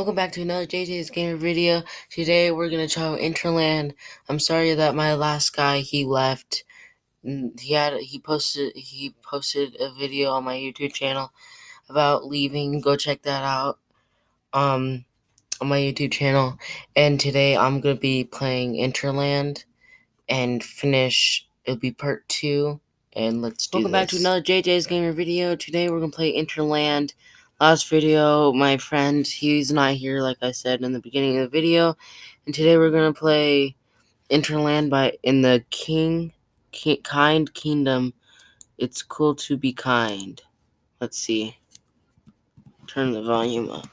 Welcome back to another JJ's Gamer video. Today we're gonna try Interland. I'm sorry that my last guy he left. He had he posted he posted a video on my YouTube channel about leaving. Go check that out. Um on my YouTube channel. And today I'm gonna be playing Interland and finish it'll be part two. And let's do Welcome this. back to another JJ's Gamer video. Today we're gonna play Interland. Last video, my friend, he's not here, like I said in the beginning of the video, and today we're gonna play Interland by in the King, King Kind Kingdom. It's cool to be kind. Let's see. Turn the volume up.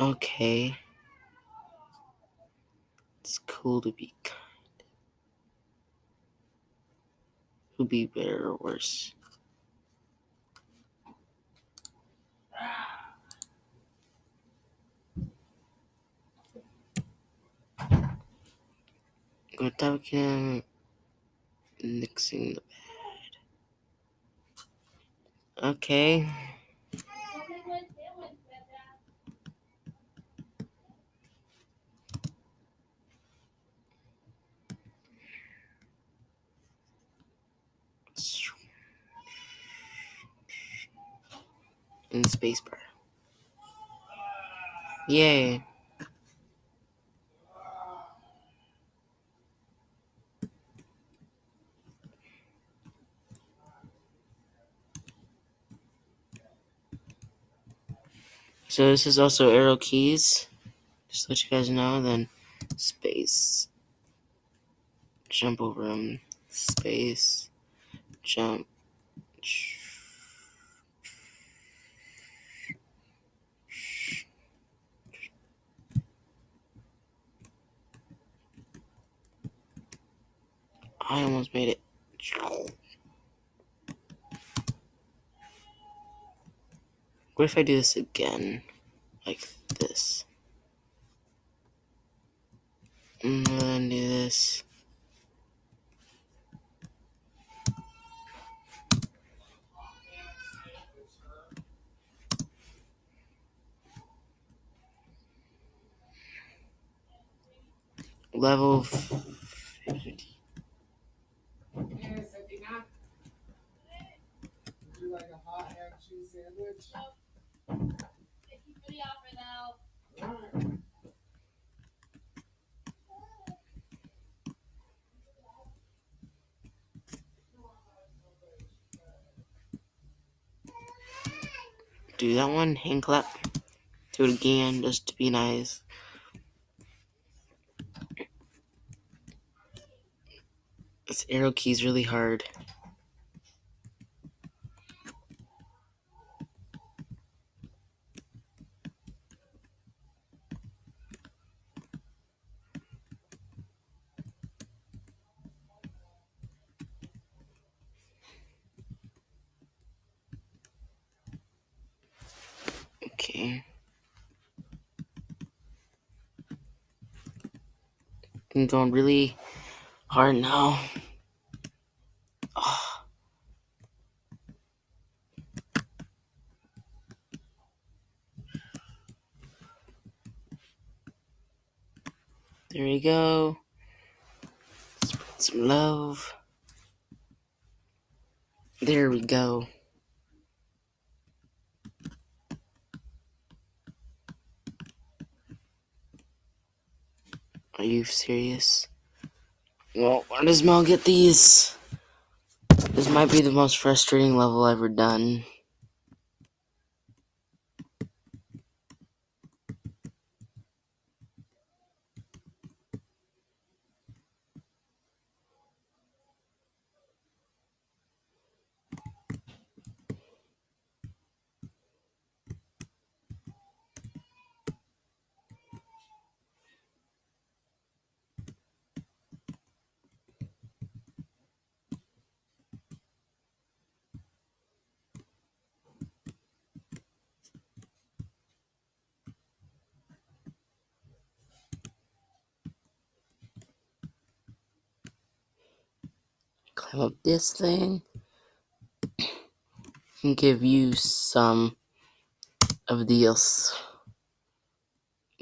Okay. It's cool to be kind. Who'd be better or worse? Him mixing the bad. Okay. And spacebar. Yay. So this is also arrow keys. Just let you guys know. Then space. Jump over them. Space. Jump. I almost made it. What if I do this again? Like this. Mm, and then do this. Level 50. Yes, I did not. Would you like a hot sandwich? Do that one, hand clap. Do it again, just to be nice. This arrow key is really hard. Okay. I'm going really hard now. Ah. There we go. Spread some love. There we go. Are you serious? Well, where does Mel get these? This might be the most frustrating level I've ever done. Up this thing. can give you some of these.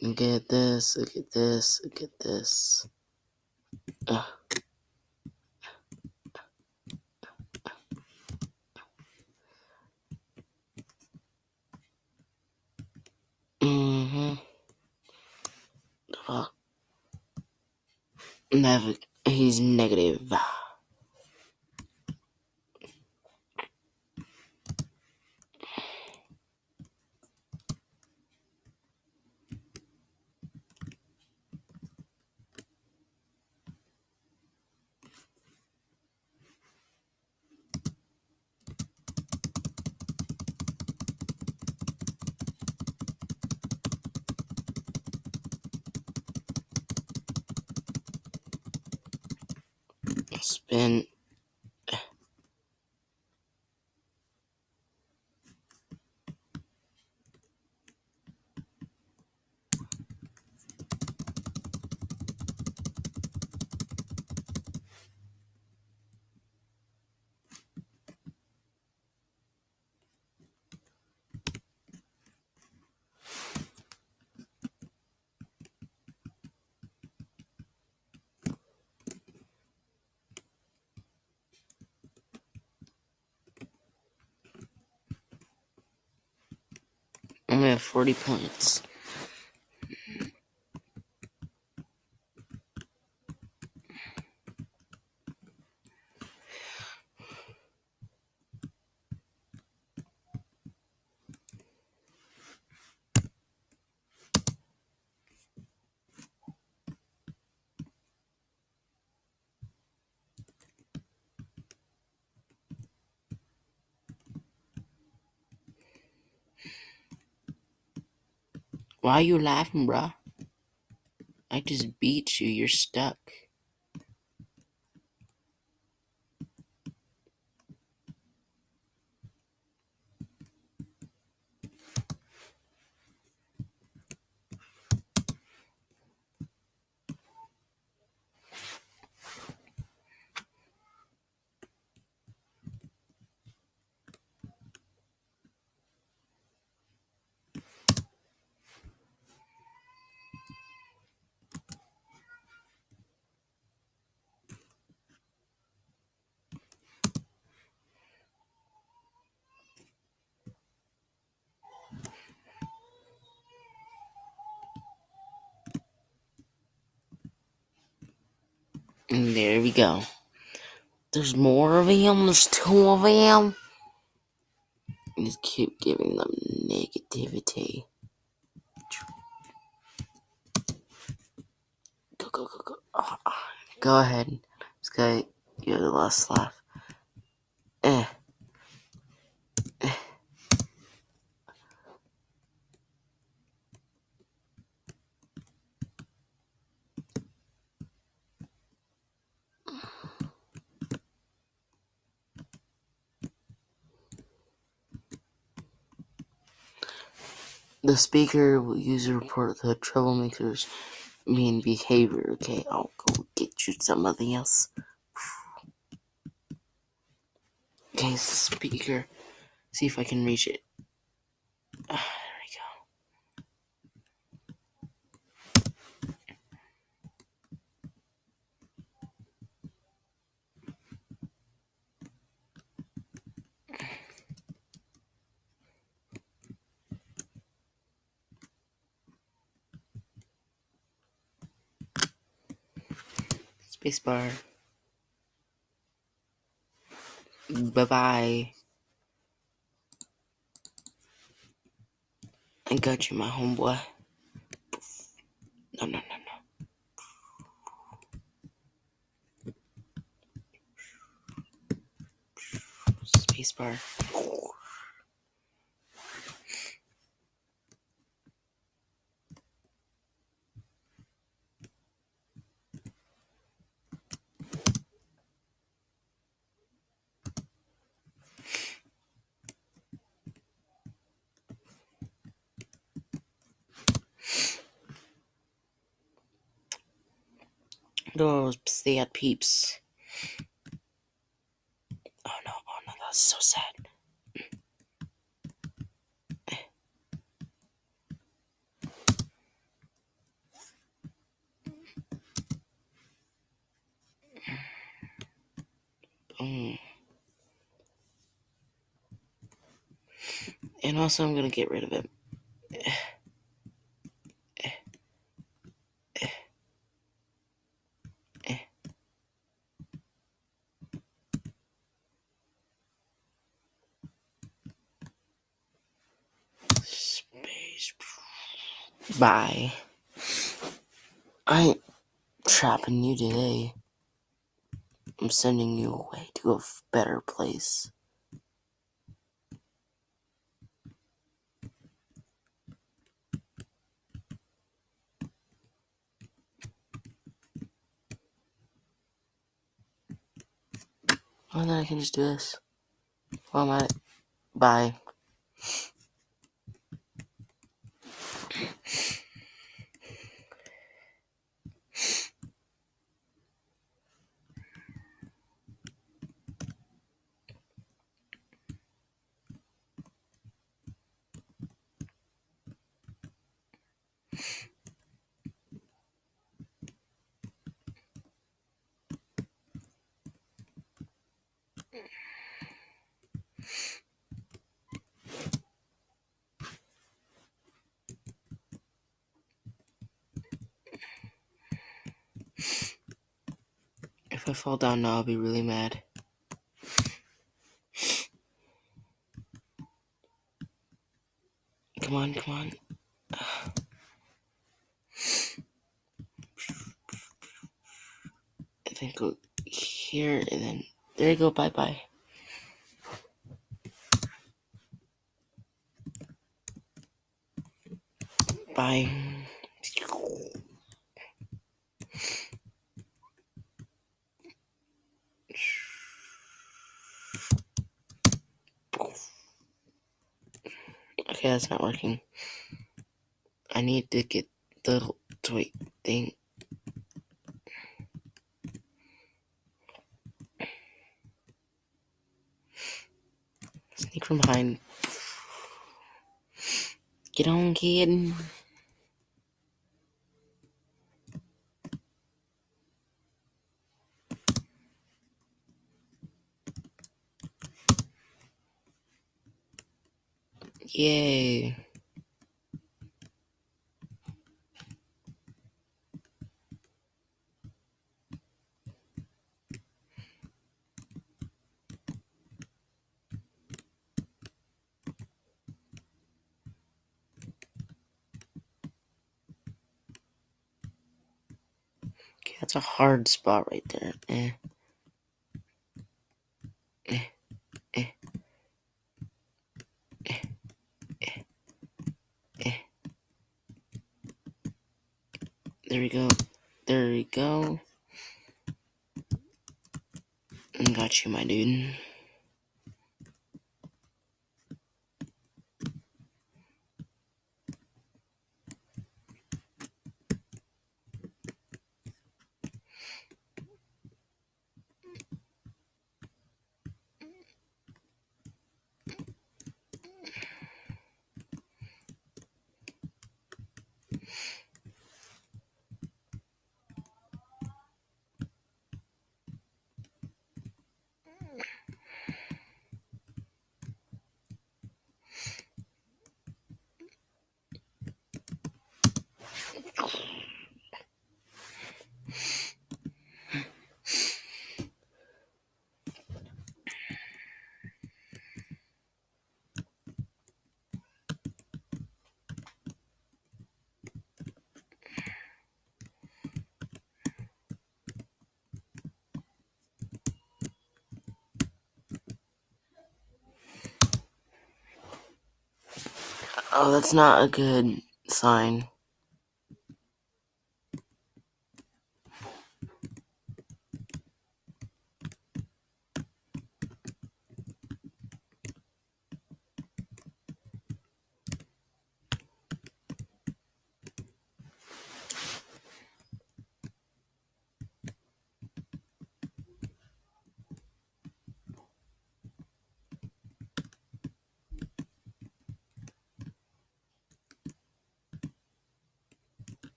Look at this, look at this, look at this. Ugh. Mm-hmm. Fuck. Never. He's negative. Spin. Have 40 points. Why are you laughing, bruh? I just beat you. You're stuck. And there we go. There's more of them. There's two of them. Just keep giving them negativity. Go, go, go, go. Ah. Go ahead. This guy, you're the last laugh. The speaker will use a report the troublemakers mean behavior. Okay, I'll go get you something else. Okay, speaker. See if I can reach it. Ah, there we go. Spacebar. Bye bye. I got you, my homeboy. No, no, no, no. Spacebar. Those they had peeps. Oh no, oh no, that's so sad. Mm. And also, I'm gonna get rid of it. Bye. I ain't trapping you today. I'm sending you away to a better place. Well, then I can just do this. Well, I'm at. Bye. If I fall down now, I'll be really mad. Come on, come on. I think go here, and then there you go. Bye bye. Bye. Okay, that's not working. I need to get the tweet thing. Sneak from behind. Get on, kid. Yay. Okay, that's a hard spot right there. Eh. Eh. Eh. Eh. Eh. There we go. There we go. Got you, my dude. Oh, that's not a good sign.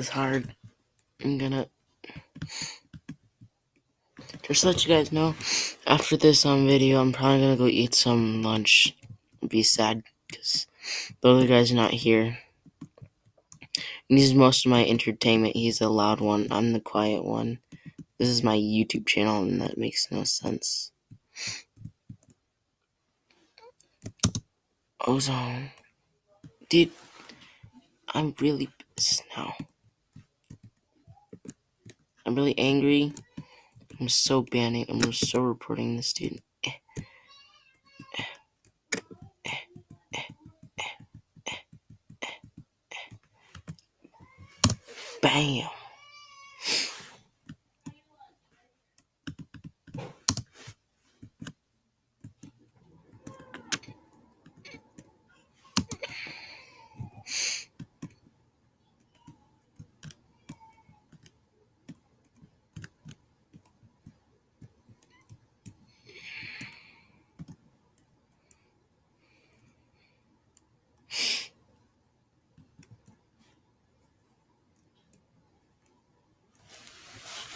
Is hard. I'm gonna just let you guys know, after this um video, I'm probably gonna go eat some lunch. Be sad because the other guy's are not here. And he's most of my entertainment. He's the loud one. I'm the quiet one. This is my YouTube channel, and that makes no sense. Ozone, dude, I'm really pissed now. I'm really angry. I'm so banning. I'm so reporting this dude. Bam.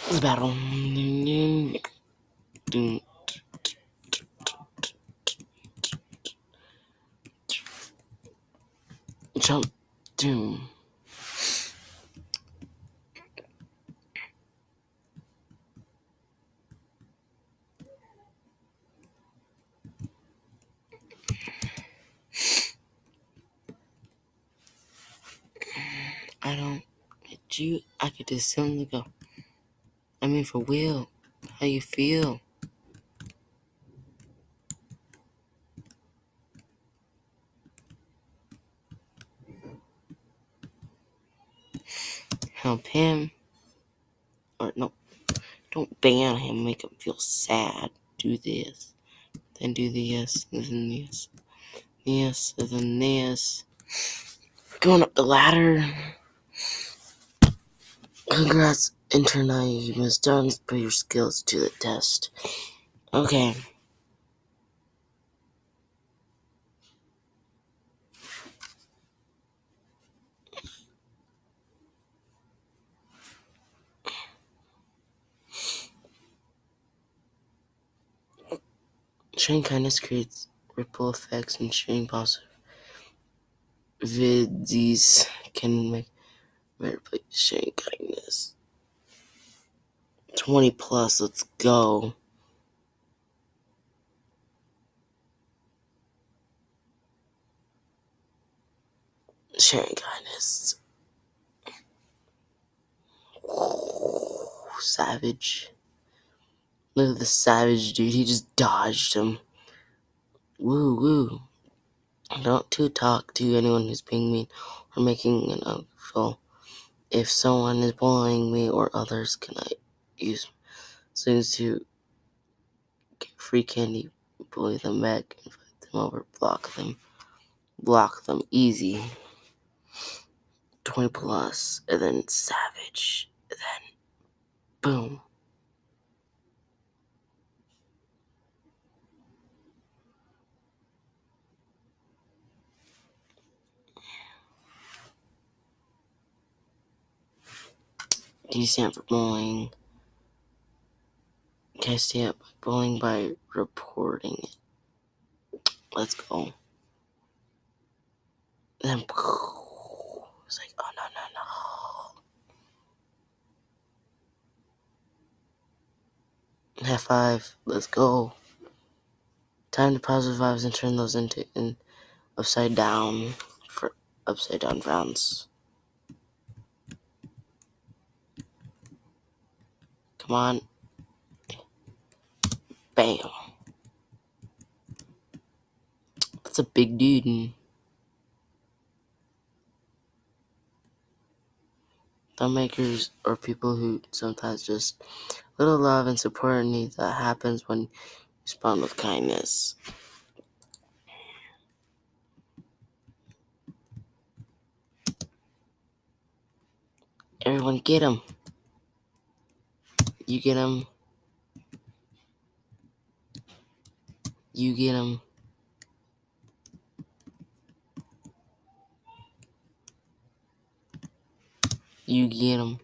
This battle. Jump doom. I don't get you. I could just simply go. Mean, for Will, how you feel? Help him. Or, no, don't ban him, make him feel sad. Do this. Then do this, then this. This, then this. Going up the ladder. Congrats, Internaut. You must put your skills to the test. Okay. Sharing kindness creates ripple effects, and sharing positive vids can make replace sharing kindness. 20 plus, let's go. Sharing kindness. savage. Look at the savage dude, he just dodged him. Woo woo. Don't to talk to anyone who's being mean or making an uncomfortable. If someone is bullying me or others, can I use things to get free candy, bully them back, invite them over, block them, block them easy. 20 plus, and then savage, and then boom. D stand for bullying. I stay up bullying by reporting it? Let's go. Then it's like, oh no no no. Half five. Let's go. Time to positive vibes and turn those into in upside down for upside down rounds. Come on. Bam. That's a big dude. Filmmakers are people who sometimes just little love and support need that happens when you respond with kindness. Everyone get him. You get him. You get him. You get him.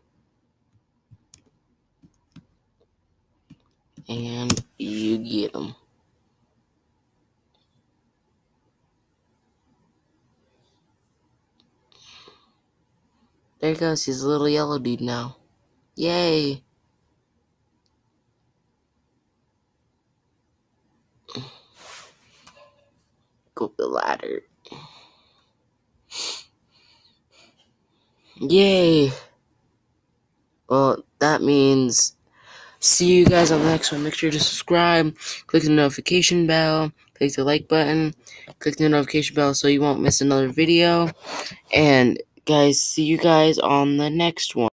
get him. There goes. He's a little yellow dude now. Yay! The ladder. Yay! Well, that means see you guys on the next one. Make sure to subscribe, click the notification bell, click the like button, click the notification bell so you won't miss another video. And guys, see you guys on the next one.